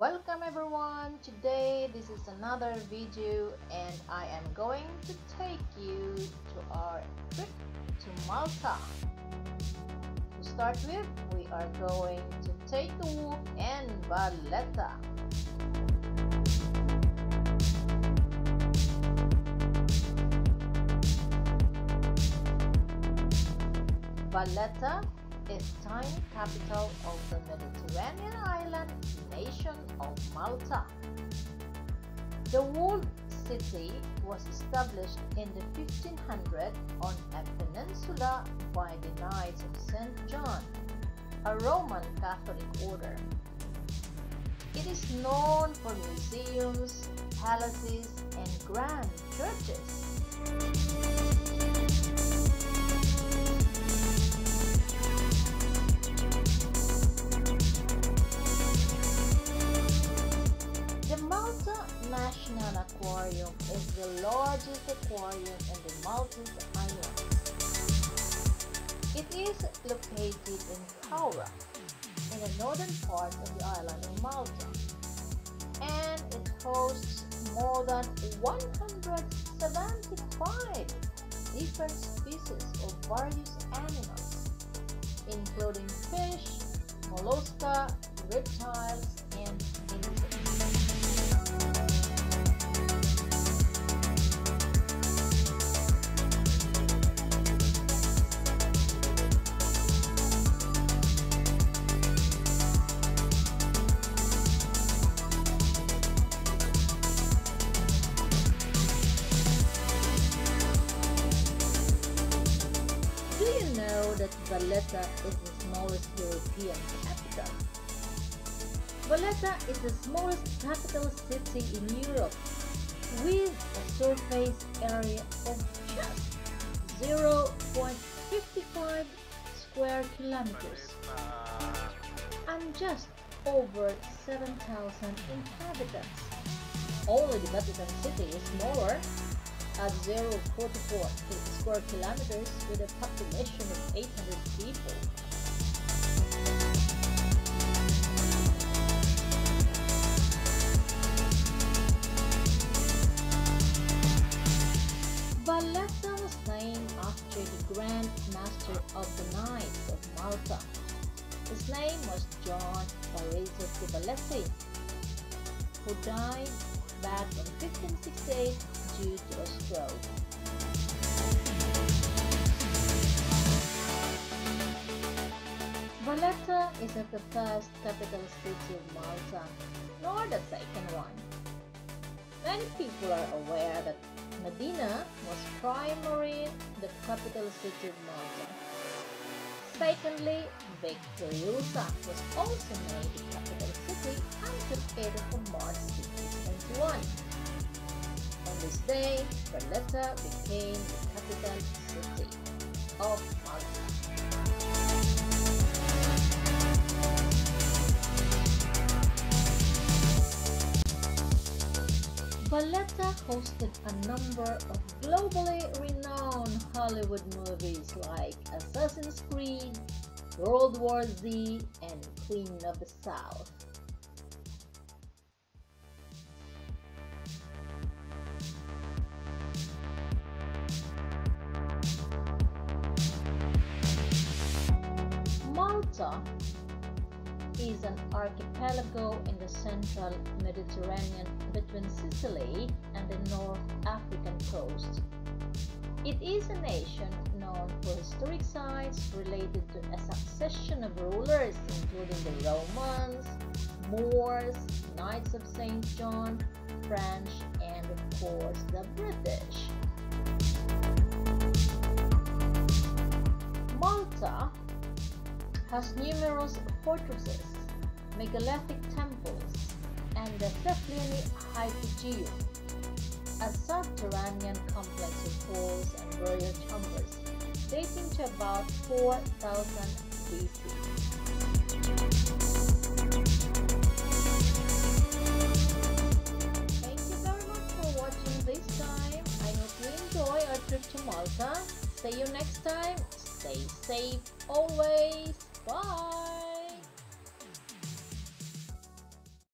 Welcome everyone! Today this is another video and I am going to take you to our trip to Malta. To start with, we are going to take a walk in Valletta. Valletta is tiny capital of the Mediterranean island nation of Malta. The walled city was established in the 1500 on a peninsula by the Knights of St. John, a Roman Catholic order. It is known for museums, palaces, and grand churches. National Aquarium is the largest aquarium in the Maltese Islands. It is located in Qawra, in the northern part of the island of Malta, and it hosts more than 175 different species of various animals, that Valletta is the smallest European capital? Valletta is the smallest capital city in Europe with a surface area of just 0.55 square kilometers and just over 7,000 inhabitants. Only the Vatican City is smaller at 0.44 square kilometers with a population of 800 people. Valletta was named after the Grand Master of the Knights of Malta. His name was John de Valletti, who died back in 1568 due to a stroke. Valletta isn't the first capital city of Malta, nor the second one. Many people are aware that Medina was primarily the capital city of Malta. Secondly, Vittoriosa was also made the capital city until 8th of March 1621. On this day, Valletta became the capital city of Malta. Valletta hosted a number of globally renowned Hollywood movies like Assassin's Creed, World War Z, and Queen of the South. Malta is an archipelago in the central Mediterranean between Sicily and the North African coast. It is a nation known for historic sites related to a succession of rulers including the Romans, Moors, Knights of St. John, French, and of course the British. Has numerous fortresses, megalithic temples, and the Saflieni Hypogeum, a subterranean complex of halls and burial chambers dating to about 4000 BC. Thank you very much for watching this time. I hope you enjoy our trip to Malta. See you next time. Stay safe always. Bye.